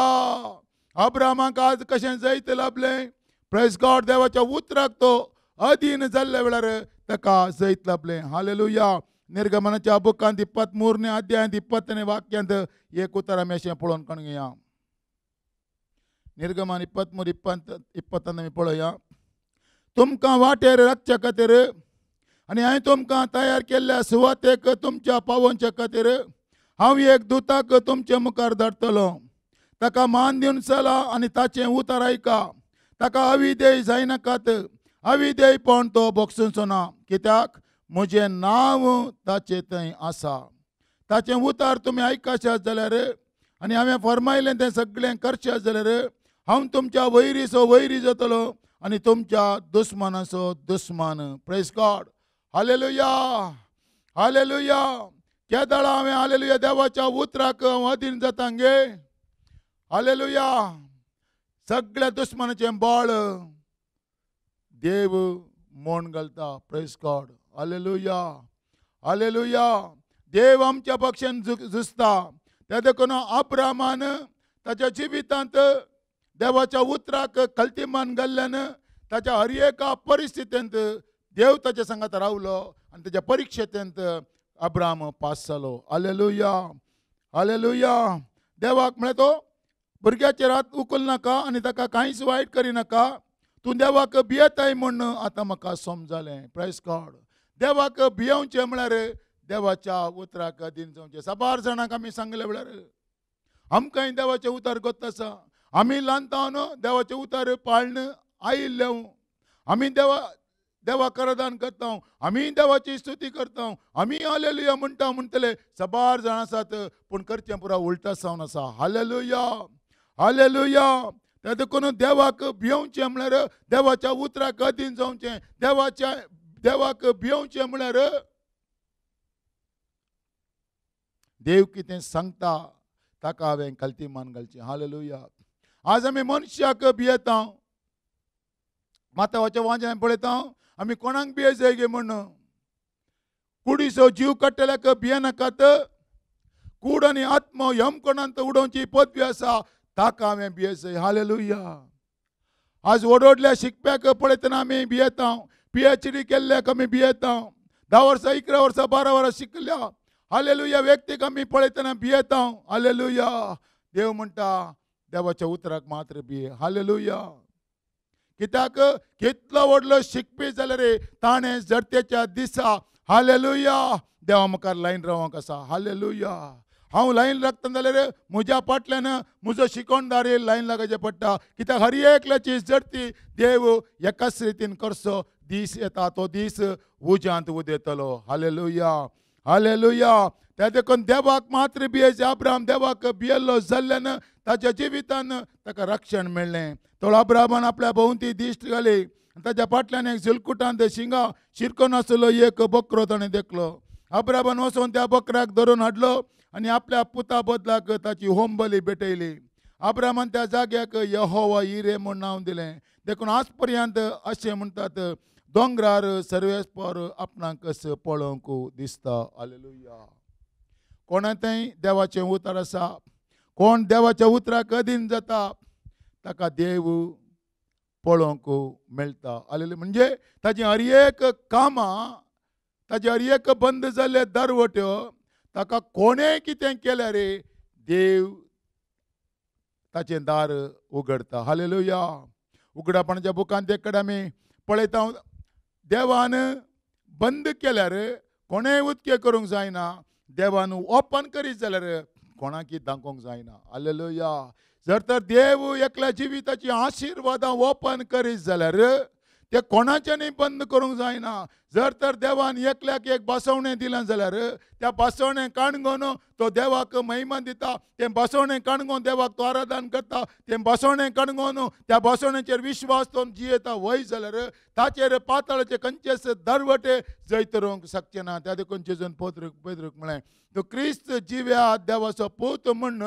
अब्रामाक आज कशें जैत लाभलें प्रायस गॉड देवाच्या उतराक तो अधीन जाल्ल्या वेळार ताका जैत लाभलें हालेलुया निर्गमनाच्या बुकांत इप्पत मूरने अध्यायांत इप्पतने वाक्यांत एक उतर आमी अशें पळोवन कोण घेया. निर्गमन इप्पत मूर इप्पत इप्पतान आमी पळोवया तुमकां वाटेर राखचे खातीर आनी हांवें तुमकां तयार केल्ल्या सुवातेक तुमच्या पावोवचे खातीर हांव एक दुताक तुमचे मुखार धाडटलो ताका मान दिवन चला आनी ताचें उतर आयका. ताका अविदेय जायनाकात अविधेयपण तो भोगसूचो ना. कित्याक? म्हजें नांव ताचे थंय आसा. ताचें उतार तुमी आयकाशात जाल्यार आनी हांवें फरमायलें तें सगळें करशात जाल्यार हांव तुमच्या वैरीचो वैरी जातलो आनी तुमच्या दुस्मानाचो दुस्मान. प्रेस गॉड हालेलुया हालेलुया केदळा हांवें हालेलुया देवाच्या उतराक हांव अधीन जाता गे हालेलुया सगळ्या दुस्मानाचें बळ देव मोण घालता प्रेस गॉड हालेलुया हालेलुया देव आमच्या पक्षान झु- झुजता त्या देखून अब्रामान ताच्या जिवितांत देवाच्या उतराक कल्तीमान घाल्ल्यान ताच्या हर एका परिस्थितींत देव ताच्या संगात रावलो आनी त्याच्या परिक्षेंत अब्राम पास जालो आलेलुया आलेलुया देवाक म्हळ्यार तो भुरग्याचेर हात उखल नाका आनी ताका कांयच वायट करिनाका तूं देवाक भियेताय म्हण आतां म्हाका समजलें प्रायस गॉड देवाक भियोवचें म्हळ्यार देवाच्या उतराक दिन जावचें साबार जाणांक आमी सांगले म्हळ्यार आमकांय देवाचें उतर गोत आसा? आमी ल्हानतावन देवाचें उतार पाळण आयिल्ले. आमी देवा देवा करदान करता आमी देवाची स्तुती करता आमी हालेलुया म्हणटा म्हणटले सबार जाण आसात पूण करचें पुरा उलटा सावन आसा हालेलुया. हालेलुया. त्या देखून देवाक भियोवचें म्हळ्यार देवाच्या उतराक अधीन जावचें देवाच्या देवाक भियोवचें म्हळ्यार देव कितें सांगता ताका हांवें कल्ती मान घालचें. हालेलुया. आज आमी मनशाक भियेता मातावाच्या वांज्यान पळयता आमी कोणाक भियेजाय गे म्हण? कुडीचो जीव काडटल्याक भियेनाकात कूड आनी आत्म यम कोणांत उडोवची पदवी आसा ताका हांवें भियेसय हालेलुया. आज ओडोडल्या शिकप्याक पळयतना आमी भियेता पी एच डी केल्ल्याक आमी भियेता धा वर्सां इकरा वर्सां बारा वर्सां शिकल्या. हालेलुया. व्यक्तीक आमी पळयतना भियेता हालेलुया. देव म्हणटा देवाच्या उतराक मात्र भिये हालेलुया. कित्याक कितलो व्हडलो शिकपी जाल्यार ताणें जडतेच्या दिसा. हालेलुया. देवा मुखार लायन रावंक आसा हालेलुया. हांव लायन लागता जाल्यार म्हज्या फाटल्यान म्हजो शिकोणदार लायन लागाचें पडटा. कित्याक हर एकल्याची जडती? देव एकाच रितीन करचो दीस येता तो दीस. उज्यांत उदेतलो. हालेलुया. हालेलुया. त्या देखून देवाक मात्र भियेचे अब्राम देवाक भियेल्लो जाल्ल्यान ताच्या जिवितान ताका रक्षण मेळ्ळें तो अब्रामान आपल्या भोंवती दिश्ट घाली ताच्या फाटल्यान एक झुलकुटांत शिंगा शिरको नासलो एक बकरो ताणें देखलो अब्रामान वचून त्या बकऱ्याक धरून हाडलो आनी आपल्या पुता बदलाक ताची होमबली भेटयली अब्रामान त्या जाग्याक यहोवा इरे म्हूण नांव दिलें देखून आज पर्यंत अशें म्हणटात दोंगरार सर्वेस्पर आपणाक पळोवंक दिसता आलेलुया कोणातय देवाचें उतर आसा कोण देवाच्या उतराक अधीन जाता ताका देव पळोवंक मेळटा आलेले म्हणजे ताची हर एक कामां ताजेर एक बंद जाल्ले दरवट्यो ताका कोणेंय कितें केल्यार रे देव ताचें दार उगडता हालेलुया. उगडापणाच्या बुकांत ते कडेन आमी पळयता देवान बंद केल्यार कोणेंय उदकें करूंक जायना. देवान ओपन करीत जाल्यार कोणाकी दाखोवंक जायना. हालेलुया. जर तर देव एकल्या जिविताची आशिर्वादां ओपन करीत जाल्यार ते कोणाच्यानी बंद करूंक जायना. जर तर देवान एकल्याक एक बसवणें दिलें जाल्यार त्या बसवणें काणगोन तो देवाक महिमा दिता. तें बसवणें काणगोन देवाक तो आराधन करता. तें बसवणें काणगोन त्या बसवणेचेर विश्वास तो जियेता वय जाल्यार ताचेर पातळाचे खंयचेच दरवटे जैतरूंक शकचे ना. त्या देखून जेजून पोत्रूक पेद्रूक म्हळें तो क्रिस्त जिव्या देवाचो पूत म्हण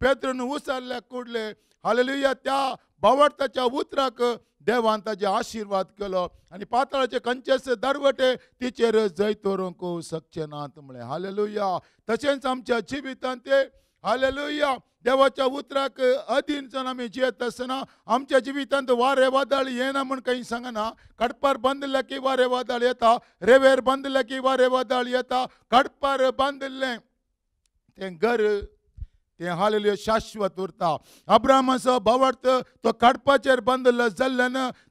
पेद्रून उसारल्या कुडले. हालेलुया त्या बावडताच्या उतराक देवान ताचे आशिर्वाद केलो. आनी पातळाचे खंयचेच दरवटे तिचेर जैत दवरूंक शकचे नात म्हळें हालेलुया तशेंच आमच्या जिवितांत ते हालेलुया देवाच्या उतराक अधीन जावन आमी जियेत आसतना आमच्या जिवितांत वारे वादळ येना म्हण काही सांगना. कडपार बांदले की वारे वादळ येता रेवेर बांदले की वारे वादळ येता कडपार बांदलें तें घर ते हालेलुया शाश्वत उरता. अब्रामाचो भावार्थ तो काडपाचेर बांदलो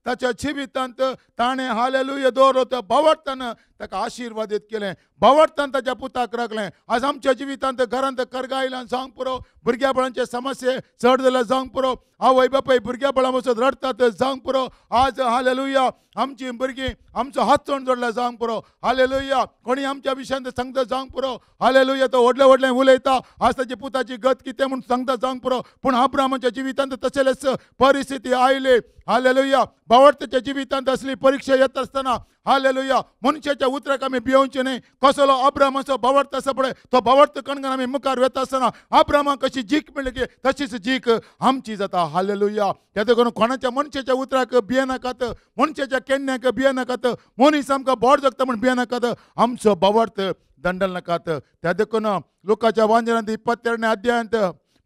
जाल्ल्यान ताच्या जिवितांत ताणें हालेलुया दवरलो त्या ताका आशिर्वादीत केलें. भावार्थान ताच्या पुताक राखलें. आज आमच्या जिवितांत घरांत करगायलां जावंक पुरो. भुरग्याबळांचे समस्ये चड जाल्यार जावंक पुरो. आवय बापाय भुरग्याबळां वचत रडटात जावंक पुरो. आज हालेलुया आमची भुरगीं आमचो हात चोण जोडला जावंक पुरो. हालेलुया कोणी आमच्या विशयांत सांगता जावंक पुरो. हालेलुया तो व्हडलें व्हडलें उलयता. आज ताची पुताची गत कितें म्हूण सांगता जावंक पुरो. पूण आब्रामाच्या जिवितांत तशेंच परिस्थिती आयली. हा ललुया बावडतेच्या जिवितांत असली परीक्षा येत असताना हा लेलुया मनशाच्या उतराक आम्ही भियोवचे न्हय. कसलो अब्रामाचो बावडत आसा पळय तो बावडत कणगण आम्ही मुखार वेता आसतना अब्रामा कशी जीक मेळटली तशीच जीक आमची जाता. हा लेलुया तेका करून कोणाच्या मनशाच्या उतराक भियेनाकात मनशाच्या केन्न्याक भियेनाकात मनीस आमकां बोड जगता म्हण भियेनाकात आमचो बावडत दंडल नाकात त्या देखून लोकांच्या वांजरांत इपत्तेरण्या अध्यायांत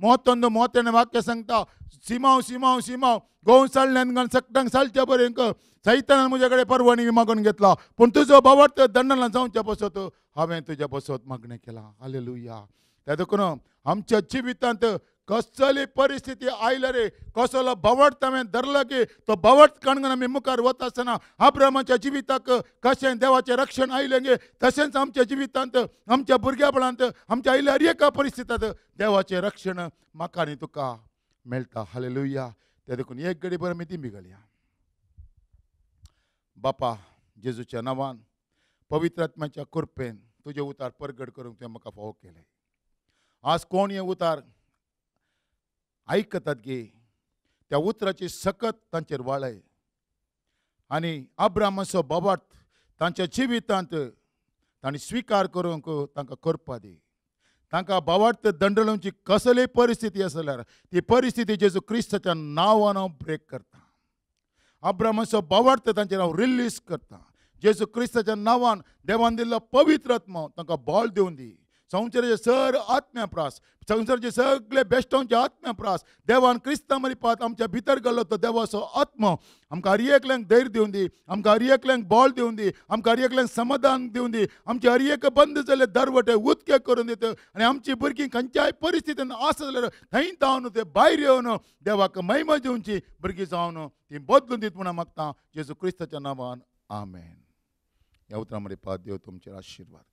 ಮೂವತ್ತೊಂದು ಮೂವತ್ತೆರಡನೇ ವಾಕ್ಯ ಸಂಗತ ಸಿಮಾವ್ ಸಿಮಾವ್ ಸಿಮಾವ್ गोव साळल्यान सक्टांक सालच्या बरें सैतानान म्हजे कडेन परवणी मागून घेतला पूण तुजो भावार्थ दंडाला जावच्या बसत हांवें तुज्या बसत मागणें केलां हालेलुया त्या देखून आमच्या जिवितांत कसली परिस्थिती आयल्या रे? कसलो बवट हांवें धरला की तो बवट कणगण आमी मुखार वता आसतना अब्रामाच्या जिविताक कशें देवाचें रक्षण आयलें गे तशेंच आमच्या जिवितांत आमच्या भुरग्यापणांत आमच्या आयल्या हर एका परिस्थितींत देवाचें रक्षण म्हाका न्ही तुका मेळटा हालेलुया. ते देखून एक गडी बरं मी ती घालया. बापा जेजूच्या नांवान पवित्र आत्म्याच्या कृपेन तुजे उतार परगड करूंक तुवें म्हाका फावो केले. आज कोण हे उतार? आयकतात गे त्या उतराची सकत तांचेर वाळय. आनी अब्रामसो बोवार्थ तांच्या जिवितांत तांणी स्विकार करूंक तांकां करपा दी. तांकां भावार्थ दंडलोवची कसलीय परिस्थिती आसल्यार ती परिस्थिती जेजू क्रिस्ताच्या नांवान हांव ब्रेक करता. अब्रामाचो भावार्थ तांचेर हांव रिलीज करता. जेजू क्रिस्ताच्या नांवान देवान दिल्लो पवित्र आत्मा तांकां बॉल दिवन दी. संवसाराचे सर आत्म्या प्रास संवसाराचे सगळे बेश्टांचे आत्म्या प्रास देवान क्रिस्ता मरिपात आमच्या भितर गेल्लो तो देवाचो आत्मो. आमकां हर एकल्यांक धैर्य दिवन दी आमकां हर एकल्यांक बळ दिवन दी आमकां हर एकल्यांक समाधान दिवन दी. आमचे हर एक बंद जाले दरवटे उदके करून दित. आनी आमची भुरगीं खंयच्याय परिस्थितीन आसा जाल्यार थंय जावन ते भायर येवन देवाक महिमा दिवची भुरगीं जावन ती बदलून दीत म्हणून मागता जेजू क्रिस्ताच्या नांवान आमेन. ह्या उतरां मरे पात देव तुमचेर आशिर्वाद.